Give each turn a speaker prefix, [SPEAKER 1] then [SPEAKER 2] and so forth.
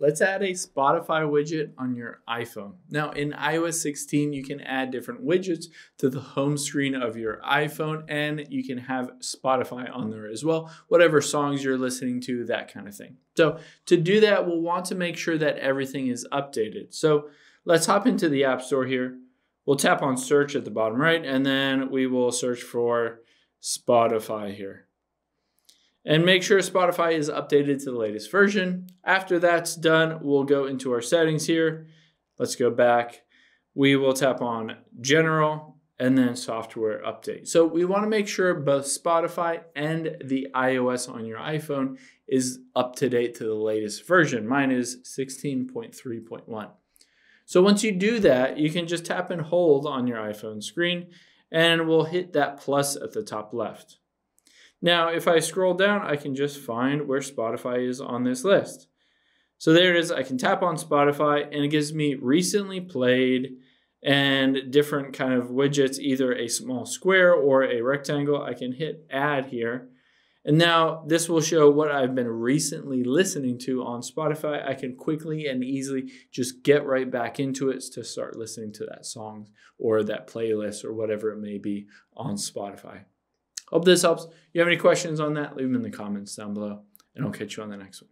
[SPEAKER 1] Let's add a Spotify widget on your iPhone. Now, in iOS 16, you can add different widgets to the home screen of your iPhone, and you can have Spotify on there as well, whatever songs you're listening to, that kind of thing. So, to do that, we'll want to make sure that everything is updated. So, let's hop into the App Store here. We'll tap on search at the bottom right, and then we will search for Spotify here and make sure Spotify is updated to the latest version. After that's done, we'll go into our settings here. Let's go back. We will tap on General and then Software Update. So we want to make sure both Spotify and the iOS on your iPhone is up to date to the latest version. Mine is 16.3.1. So once you do that, you can just tap and hold on your iPhone screen and we'll hit that plus at the top left. Now, if I scroll down, I can just find where Spotify is on this list. So there it is. I can tap on Spotify and it gives me recently played and different kind of widgets, either a small square or a rectangle. I can hit add here. And now this will show what I've been recently listening to on Spotify. I can quickly and easily just get right back into it to start listening to that song or that playlist or whatever it may be on Spotify. Hope this helps. If you have any questions on that, leave them in the comments down below, and I'll catch you on the next one.